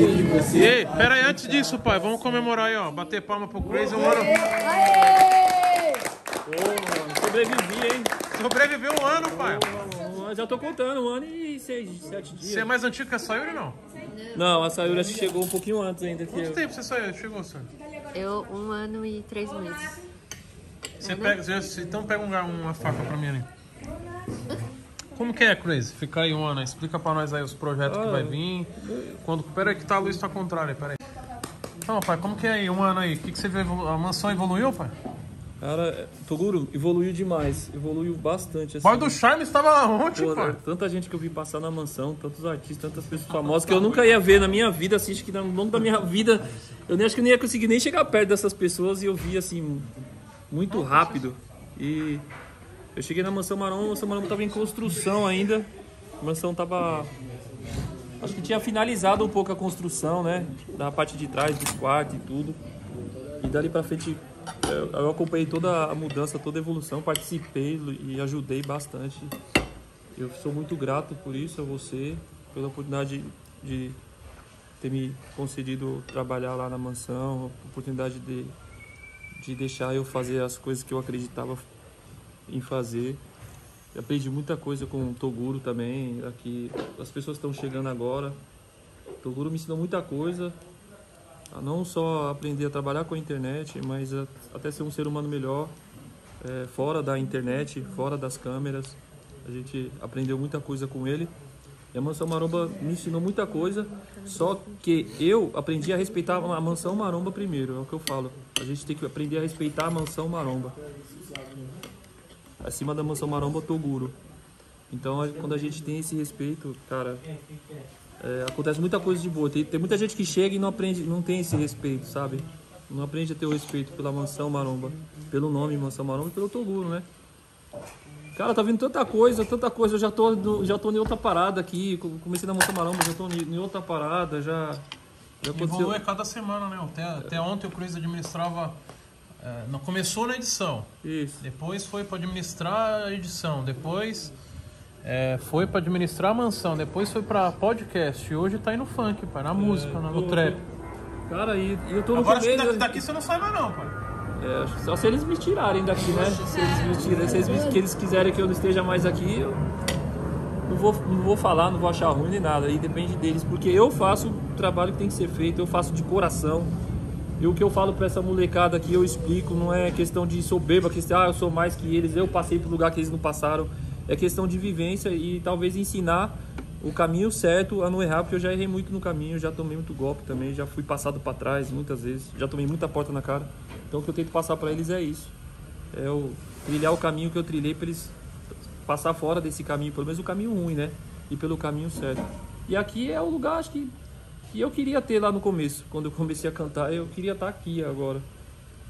você. Ei, pera aí, antes disso, pai, vamos comemorar aí, ó. Bater palma pro Crazy um ano. Sobrevivi, hein? Sobreviveu um ano, pai. Já tô contando, um ano e seis, sete dias. Você é mais antigo que a Sayuri, não? Não, a Sayuri chegou um pouquinho antes ainda Quanto eu. tempo você saiu? Chegou, senhor? Eu, um ano e três meses. Você pega, você- então pega um, uma faca pra mim ali. Como que é, Crazy? Ficar aí um ano, aí. explica pra nós aí os projetos que vai vir. Quando, pera aí que tá a luz tá ao contrário, pera aí. Então, pai, como que é aí, um ano aí? O que, que você evolu- A mansão evoluiu, pai? Cara, Toguro evoluiu demais. Evoluiu bastante. Assim. Boy do Charme estava ontem, Pô, pai. tanta gente que eu vi passar na mansão, tantos artistas, tantas pessoas famosas que eu nunca ia ver na minha vida, assim, acho que no longo da minha vida, eu nem acho que eu nem ia conseguir nem chegar perto dessas pessoas e eu vi assim muito rápido. E eu cheguei na mansão Maromba, a mansão Maromba estava em construção ainda. A mansão tava acho que tinha finalizado um pouco a construção, né, da parte de trás dos quartos e tudo. E dali pra frente eu, eu acompanhei toda a mudança, toda a evolução, participei e ajudei bastante. Eu sou muito grato por isso a você, pela oportunidade de ter me concedido trabalhar lá na mansão, a oportunidade de, de deixar eu fazer as coisas que eu acreditava em fazer. Eu aprendi muita coisa com o Toguro também, aqui as pessoas estão chegando agora. O Toguro me ensinou muita coisa, não só aprender a trabalhar com a internet, mas a- até ser um ser humano melhor, é, fora da internet, fora das câmeras. A gente aprendeu muita coisa com ele. E a Mansão Maromba me ensinou muita coisa, só que eu aprendi a respeitar a Mansão Maromba primeiro, é o que eu falo. A gente tem que aprender a respeitar a Mansão Maromba. Acima da Mansão Maromba, Toguro. Então, quando a gente tem esse respeito, cara, é, acontece muita coisa de boa. Tem, tem muita gente que chega e não aprende, não tem esse respeito, sabe? Não aprende a ter o respeito pela Mansão Maromba, pelo nome Mansão Maromba e pelo Toguro, né? Cara, tá vindo tanta coisa, tanta coisa. Eu já tô, no- já tô em outra parada aqui. Co- Comecei na Mansão Maromba, já tô em outra parada, já. Já aconteceu. Evolui a cada semana, né? Até, até ontem o Crazy administrava. É, não começou na edição. Isso. Depois foi para administrar a edição. Depois é, foi para administrar a mansão. Depois foi para podcast. E hoje tá aí no funk, pai. Na música, no, no trap. Cara, e, e eu tô no Agora acho que começo. daqui, daqui você não sai mais, não, pai. É, acho que só se eles me tirarem daqui, né? Se eles me tirarem, se eles, me- que eles quiserem que eu não esteja mais aqui, eu não vou, não vou falar, não vou achar ruim nem nada. Aí depende deles, porque eu faço o trabalho que tem que ser feito, eu faço de coração. E o que eu falo pra essa molecada aqui, eu explico, não é questão de soberba, questão, ah, eu sou mais que eles, eu passei pro lugar que eles não passaram. É questão de vivência e talvez ensinar o caminho certo a não errar, porque eu já errei muito no caminho, já tomei muito golpe também, já fui passado pra trás muitas vezes, já tomei muita porta na cara. Então o que eu tento passar pra eles é isso. É o trilhar o caminho que eu trilhei pra eles passar fora desse caminho, pelo menos o caminho ruim, né? E pelo caminho certo. E aqui é o lugar, acho que, que eu queria ter lá no começo. Quando eu comecei a cantar, eu queria estar aqui agora.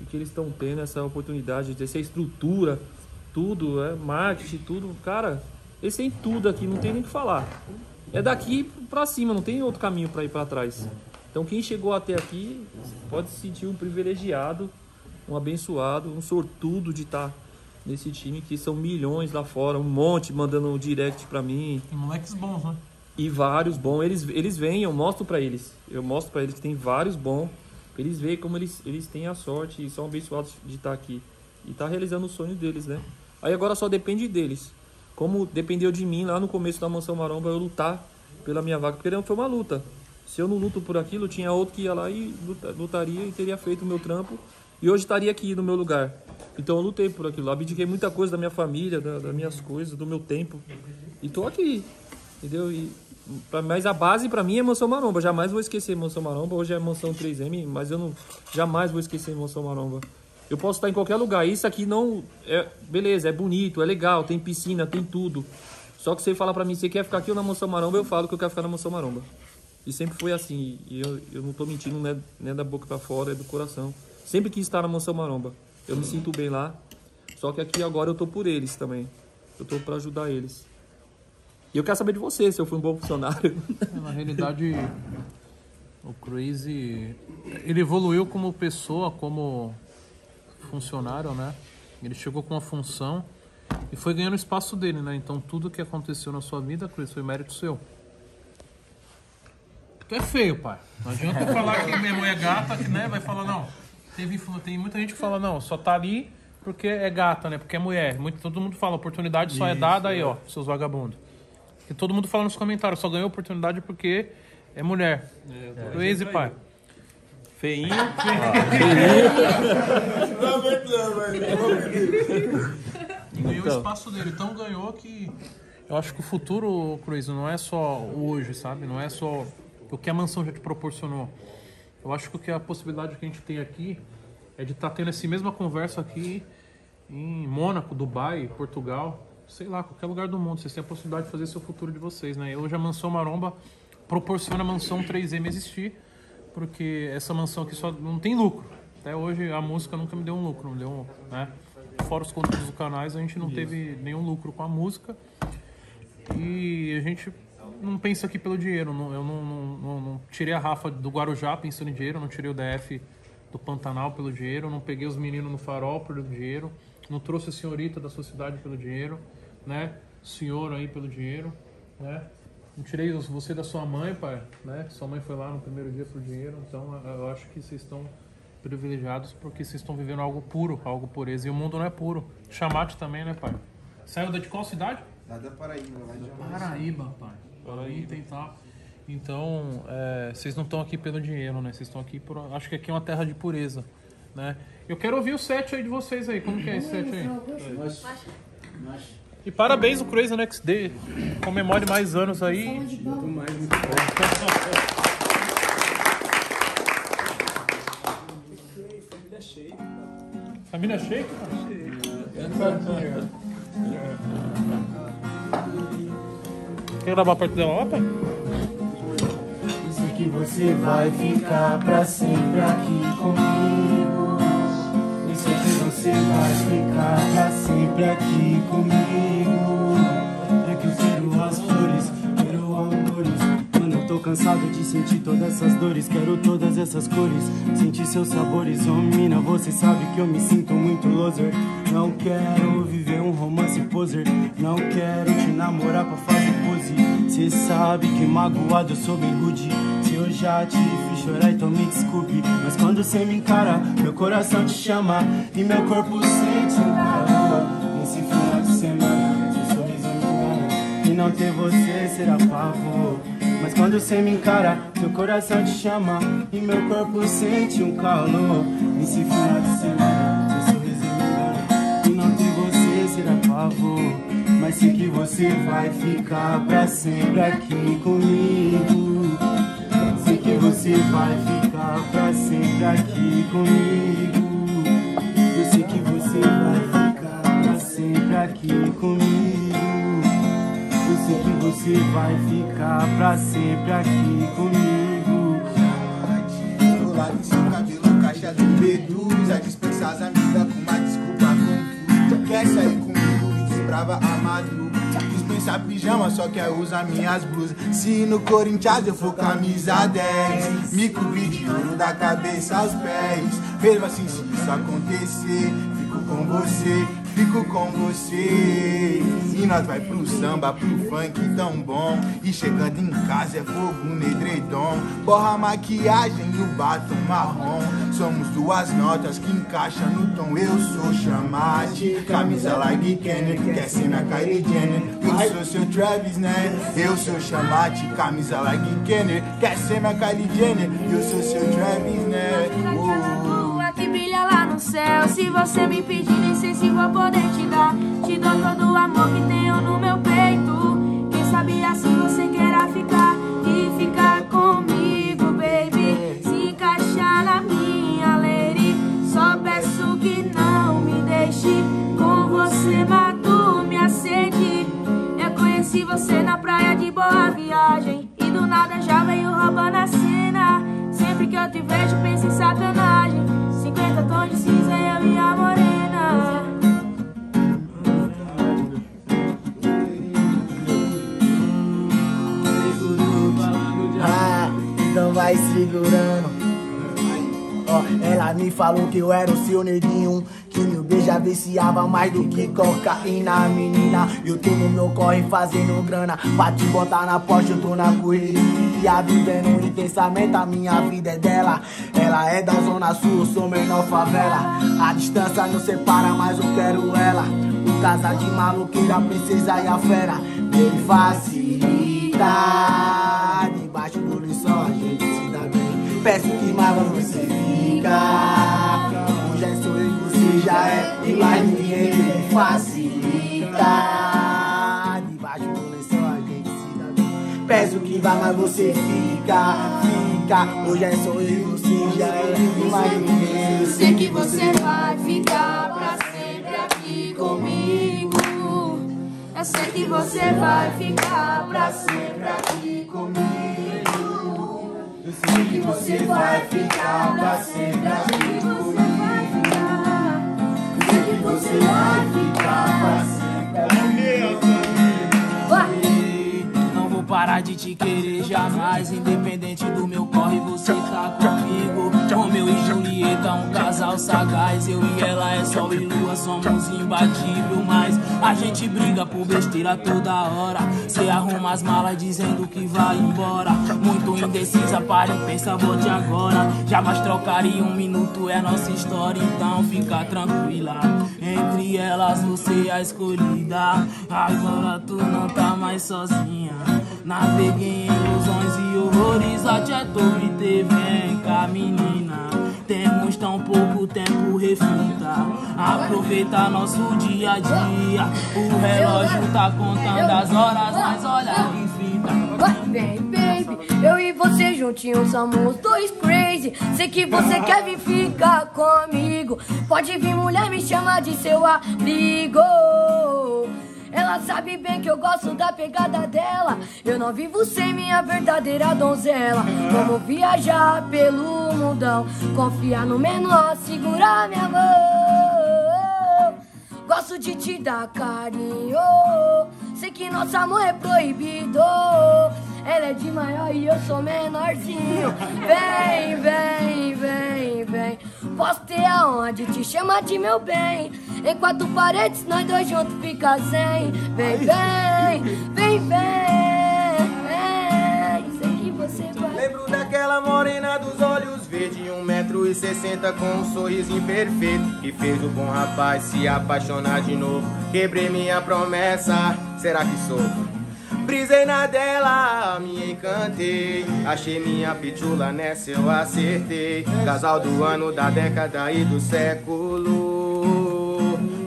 E que eles estão tendo essa oportunidade essa estrutura, tudo, é marketing, tudo. Cara, eles têm tudo aqui, não tem nem o que falar. É daqui pra cima, não tem outro caminho pra ir pra trás. Então quem chegou até aqui pode se sentir um privilegiado, um abençoado, um sortudo de estar nesse time que são milhões lá fora, um monte mandando direct pra mim Tem moleques bons, né? E vários bons. Eles eles vêm, eu mostro pra eles. Eu mostro pra eles que tem vários bons. pra Eles veem como eles eles têm a sorte e são abençoados de estar aqui e tá realizando o sonho deles, né? Aí agora só depende deles. Como dependeu de mim lá no começo da Mansão Maromba eu lutar pela minha vaga, porque foi uma luta. Se eu não luto por aquilo, tinha outro que ia lá e luta- lutaria e teria feito o meu trampo e hoje estaria aqui no meu lugar. Então eu lutei por aquilo, abdiquei muita coisa da minha família, da- das minhas coisas, do meu tempo. E tô aqui, entendeu? E, mas a base pra mim é Mansão Maromba. Jamais vou esquecer Mansão Maromba. Hoje é Mansão 3M, mas eu não jamais vou esquecer Mansão Maromba. Eu posso estar em qualquer lugar. Isso aqui não é beleza, é bonito, é legal, tem piscina, tem tudo. Só que você fala pra mim, você quer ficar aqui ou na Mansão Maromba, eu falo que eu quero ficar na Mansão Maromba. E sempre foi assim. E eu, eu não tô mentindo, não é, não é da boca pra fora, é do coração. Sempre quis estar na Mansão Maromba. Eu me sinto bem lá. Só que aqui agora eu tô por eles também. Eu tô pra ajudar eles. E eu quero saber de você, se eu fui um bom funcionário. Na realidade, o Crazy ele evoluiu como pessoa, como funcionário, né? Ele chegou com uma função e foi ganhando o espaço dele, né? Então tudo que aconteceu na sua vida, Chris, foi mérito seu. Tu é feio, pai. Não adianta eu falar que minha mulher é gata, que né, vai falar, não. Teve, tem muita gente que fala, não, só tá ali porque é gata, né? Porque é mulher. Muito, todo mundo fala, oportunidade só é dada aí, ó, seus vagabundos. E todo mundo fala nos comentários, só ganhou oportunidade porque é mulher. É, Luiz e pai. Feinho. E ganhou o espaço dele. Então ganhou que. Eu acho que o futuro, Cruz, não é só o hoje, sabe? Não é só o que a mansão já te proporcionou. Eu acho que a possibilidade que a gente tem aqui é de estar tá tendo essa mesma conversa aqui em Mônaco, Dubai, Portugal, sei lá, qualquer lugar do mundo. Vocês têm a possibilidade de fazer seu futuro de vocês, né? E hoje a mansão Maromba proporciona a mansão 3M existir, porque essa mansão aqui só não tem lucro. Até hoje a música nunca me deu um lucro, não deu um, né? Fora os conteúdos do canais, a gente não Isso. teve nenhum lucro com a música. E a gente não pensa aqui pelo dinheiro. Não, eu não, não, não, tirei a Rafa do Guarujá pensando em dinheiro, não tirei o DF do Pantanal pelo dinheiro, não peguei os meninos no farol pelo dinheiro, não trouxe a senhorita da sociedade pelo dinheiro, né? Senhor aí pelo dinheiro, né? Não tirei você da sua mãe, pai, né? Sua mãe foi lá no primeiro dia por dinheiro, então eu acho que vocês estão privilegiados porque vocês estão vivendo algo puro, algo pureza. E o mundo não é puro. Chamate também, né, pai? Saiu de qual cidade? Lá da Paraíba, lá de Paraíba, pai. Paraíba, tentar. Então, é, vocês não estão aqui pelo dinheiro, né? Vocês estão aqui por. Acho que aqui é uma terra de pureza, né? Eu quero ouvir o set aí de vocês aí. Como que é esse set aí? E parabéns o Crazy Next Day. Comemore mais anos aí. Muito mais, muito Família Shake? Quer gravar perto dela lá, pai? Sei que você vai ficar pra sempre aqui comigo. Você vai ficar pra sempre aqui comigo. Cansado de sentir todas essas dores. Quero todas essas cores, sentir seus sabores. Oh, mina, você sabe que eu me sinto muito loser. Não quero viver um romance poser. Não quero te namorar pra fazer pose. Cê sabe que magoado eu sou bem rude. Se eu já te fiz chorar, então me desculpe. Mas quando cê me encara, meu coração te chama. E meu corpo sente um calor. Nesse final de semana, seu sorriso me engana. E não ter você será pavor. Mas quando cê me encara, meu coração te chama. E meu corpo sente um calor. Nesse final de semana, seu sorriso me engana. E não ter você será pavor. Mas sei que você vai ficar pra sempre aqui comigo. Sei que você vai ficar pra sempre aqui comigo. Eu sei que você vai ficar pra sempre aqui comigo. Eu sei que você vai ficar pra sempre aqui comigo. Do lado seu cabelo, caixa do medusa. Dispensa as amigas com uma desculpa confusa. Quer sair comigo? brava a madruga. Dispensa pijama, só quer usar minhas blusas. Se no Corinthians eu for camisa 10, me cobrir de ouro da cabeça aos pés. Mesmo assim, se isso acontecer, fico com você fico com você. E nós vai pro samba, pro funk tão bom. E chegando em casa é fogo no edredom. Borra a maquiagem e o batom marrom. Somos duas notas que encaixam no tom. Eu sou chamate, camisa like Kenner, quer ser minha Kylie Jenner. Eu sou seu Travis, né? Eu sou chamate, camisa like Kenner, quer ser minha Kylie Jenner. Eu sou seu Travis, né? Oh brilha lá céu. Se você me pedir, sei se vou poder te dar. Vai segurando. Ó, ela me falou que eu era o seu neguinho Que meu beija viciava mais do que cocaína Menina, eu tô no meu corre fazendo grana Pra te botar na Porsche, eu tô na correria vivendo intensamente, a minha vida é dela. Ela é da zona sul, eu sou menor favela. A distância não separa, mas eu quero ela. O casa de maluqueira, a princesa e a fera. Ele facilita. Facilita. Debaixo do lençol a gente se dá bem. Peço que vá, mas você fica. Fica. Hoje é só eu e você já é. E mais ninguém Eu sei que você vai ficar pra sempre aqui comigo. Eu sei que você vai ficar pra sempre aqui comigo. Eu sei que você vai ficar pra sempre aqui comigo. Eu sei que você vai de te querer jamais. Independente do meu corre, você tá comigo. Romeu e Julieta, um casal sagaz. Eu e ela é sol e lua, somos imbatível. Mas a gente briga por besteira toda hora. Cê arruma as malas dizendo que vai embora. Muito indecisa, para e pensa, volte agora. Jamais trocaria um minuto, é nossa história. Então fica tranquila. Entre elas, você é a escolhida. Agora tu não tá mais sozinha. Naveguei em ilusões e horrores até ter. Vem cá, menina. Temos tão pouco tempo, reflita. Aproveita nosso dia a dia. O relógio tá contando as horas, mas olha que fita. Vem, baby, eu e você juntinhos somos dois crazy. Sei que você quer vir ficar comigo. Pode vir, mulher, me chama de seu amigo. Ela sabe bem que eu gosto da pegada dela. Eu não vivo sem minha verdadeira donzela. Vamos viajar pelo mundão. Confiar no menor, segurar minha mão. Gosto de te dar carinho. Sei que nosso amor é proibido. Ela é de maior e eu sou menorzinho. Vem, vem, vem, vem. Posso ter a honra de te chamar de meu bem. Em quatro paredes, nós dois juntos fica zen. Vem, vem, vem, vem. Sei que você vai. Lembro daquela morena dos olhos verdes, um metro e sessenta com um sorriso imperfeito que fez o bom rapaz se apaixonar de novo. Quebrei minha promessa, será que sou? Brisei na dela, me encantei. Achei minha pitula nessa, eu acertei. Casal do ano, da década e do século.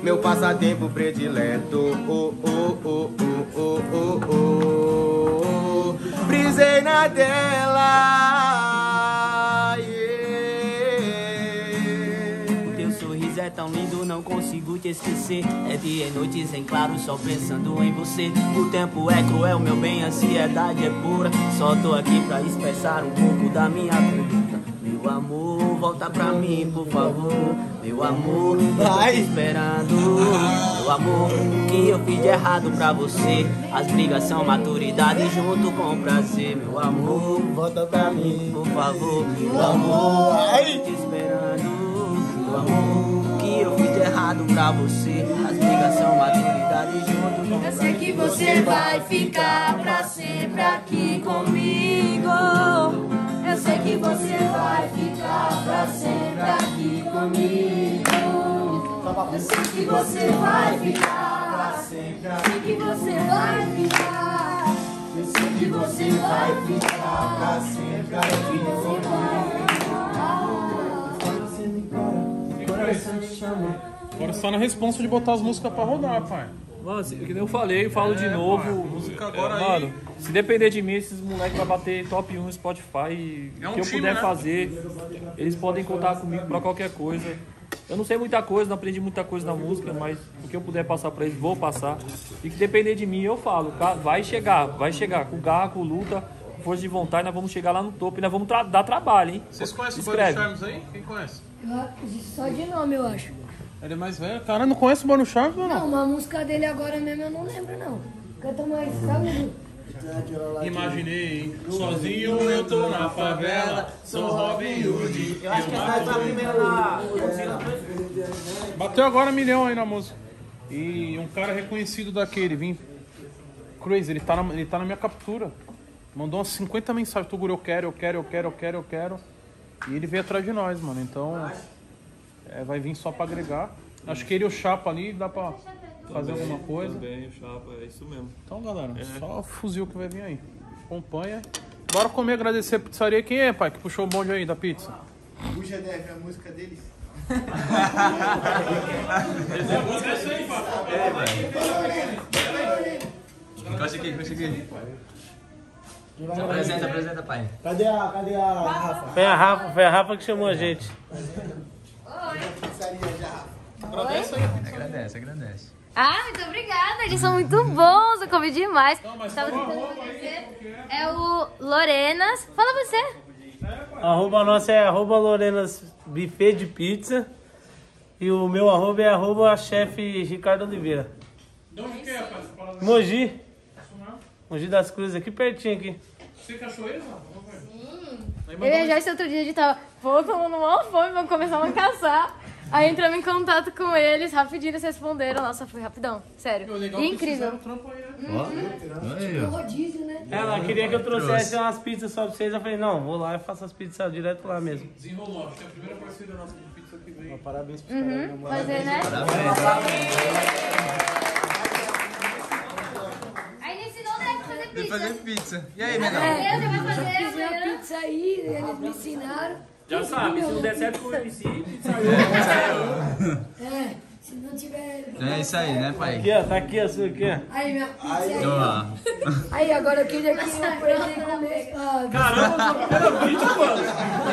Meu passatempo predileto. Oh, oh, oh, oh, oh, oh, oh. Brisei na dela. yeah. Teu sorriso é tão lindo, não consigo te esquecer. É dia e noite em claro, só pensando em você. O tempo é cruel, meu bem, a ansiedade é pura. Só tô aqui pra expressar um pouco da minha pergunta. Meu amor, volta pra mim, por favor. Meu amor, eu tô te esperando. Meu amor, o que eu fiz de errado pra você? As brigas são maturidade junto com prazer. Meu amor, volta pra mim, por favor. Meu amor, eu tô te esperando. Meu amor, o que eu fiz de errado pra você? As brigas são maturidade junto com Eu sei que você vai ficar pra sempre aqui comigo. Eu sei que você vai ficar pra sempre aqui comigo. Eu sei que você vai ficar pra sempre aqui. Sei que você vai ficar. Eu sei que você vai ficar pra sempre aqui Agora só na responsa de botar as músicas pra rodar, pai. Mano, se- que nem eu falei, eu falo de novo. pai, música agora É, aí. Mano, se depender de mim, esses moleques vão bater top 1 no Spotify. E É um o que eu time, puder né? fazer, eles podem contar comigo pra qualquer coisa. Eu não sei muita coisa, não aprendi muita coisa na música, mas o que eu puder passar pra eles, vou passar. E que depender de mim, eu falo, vai chegar, vai chegar. Com garra, com luta, com força de vontade, nós vamos chegar lá no topo e nós vamos tra- dar trabalho, hein? Vocês conhecem o Escreve. Charms aí? Quem conhece? Só de nome, eu acho. Ele é mais velho. Cara, não conhece o Mano Charms ou não? Não, uma música dele agora mesmo eu não lembro, não. Canta mais, sabe? Imaginei, sozinho eu tô na favela, sou Robin Hood. Eu acho que Bateu agora milhão aí na música. E um cara reconhecido daquele, vim. Crazy, ele tá na, ele tá na minha captura. Mandou umas 50 mensagens, Toguro, eu quero, eu quero, eu quero, eu quero, eu quero. E ele veio atrás de nós, mano. Então, é, vai vir só pra agregar. Acho que ele e o Chapa ali dá pra fazer alguma coisa. Também, o chapa, é isso mesmo. Então, galera, só o fuzil que vai vir aí. Acompanha. Bora comer, agradecer a pizzaria. Quem é, pai, que puxou o bonde aí da pizza? Puxa, deve a música deles. Encosta aqui, encosta aqui. Apresenta, apresenta, pai. Cadê a, cadê a Rafa? Foi a Rafa, foi a Rafa que chamou a gente. Já. Agradece, agradece. Ah, muito obrigada. Eles são muito bons. Eu comi demais. Tava tentando agradecer. É o Lorenas. Fala você. Arroba nossa é arroba Lorenas Buffet de Pizza. E o meu arroba é arroba chefe Ricardo Oliveira. De onde que é, fala Mogi. Mogi das Cruzes, aqui pertinho aqui. Você ele, mano? Eu e a Joyce outro dia a gente tava, pô, tomando uma fome, vamos começar a caçar. Aí entramos em contato com eles, rapidinho eles responderam. Nossa, foi rapidão, sério. Legal que vocês incrível. fizeram trampo aí, né? Aí, ó. Rodízio, né? Ela queria que eu trouxesse umas pizzas só pra vocês. Eu falei, não, vou lá e faço as pizzas direto lá mesmo. Desenrolou. Acho que é a primeira parceira nossa de pizza que veio. Parabéns pros caras. meu mano. Fazer, né? Aí ele ensinou Deco a fazer pizza. pizza. E aí, menor? Amanhã já vai fazer. Fiz a amanhã. pizza aí, eles me ensinaram. Já sabe, se não der certo com o MC, É, se não tiver. É isso aí, né, pai? Aqui, ó, tá aqui a sua aqui, ó. Aí, minha pizza aí. Aí, agora eu queria que o presidente comer. Ah, Caramba, no primeiro vídeo, mano.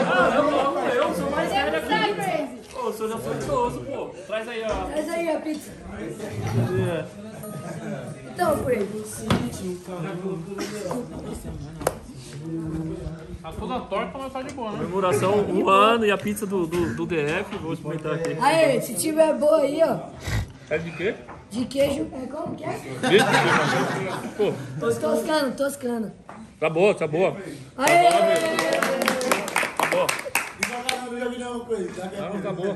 Caramba, eu sou mais velho aqui. sai, Crazy. Pô, o senhor já foi idoso, pô. Traz aí, ó. Traz aí a pizza. Então, Crazy. Tá toda torta, mas tá de boa, né? Comemoração, um ano e a pizza do, do, do DF. Vou experimentar aqui. Aí, se tiver boa aí, ó. É de quê? De queijo, é como que é? Pô, Toscano, toscano. tá boa, tá boa. Aê! Tá boa. Não, não, não, não, coisa. Já que é Tá boa.